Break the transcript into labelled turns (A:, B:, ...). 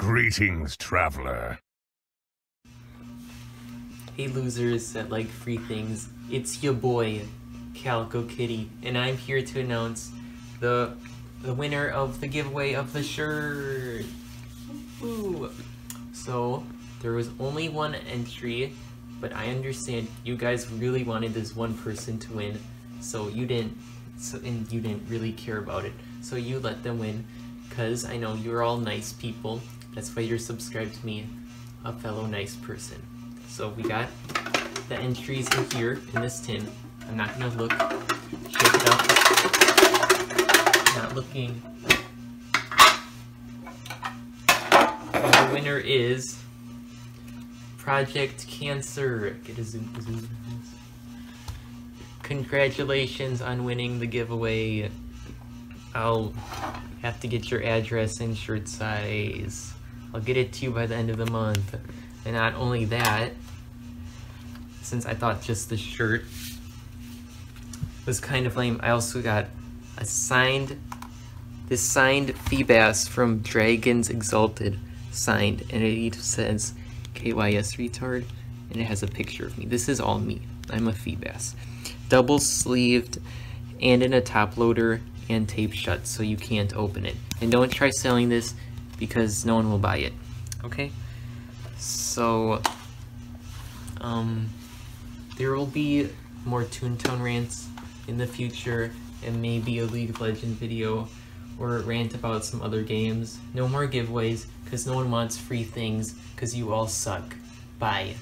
A: Greetings, traveler.
B: Hey losers that like free things, it's your boy, Calicko Kitty, and I'm here to announce the the winner of the giveaway of the shirt. Ooh. So, there was only one entry, but I understand you guys really wanted this one person to win, so you didn't, so, and you didn't really care about it, so you let them win, because I know you're all nice people, that's why you're subscribed to me, a fellow nice person. So we got the entries in here, in this tin. I'm not gonna look, shake it up. Not looking. And the winner is Project Cancer. Get a zoom, zoom. Congratulations on winning the giveaway. I'll have to get your address and shirt size. I'll get it to you by the end of the month. And not only that, since I thought just the shirt was kind of lame, I also got a signed, this signed Feebas from Dragons Exalted signed, and it says KYS retard, and it has a picture of me. This is all me. I'm a Feebas. Double sleeved and in a top loader and taped shut so you can't open it. And don't try selling this because no one will buy it. Okay? So, um, there will be more Toontown rants in the future and maybe a League of Legends video or rant about some other games. No more giveaways because no one wants free things because you all suck. Bye.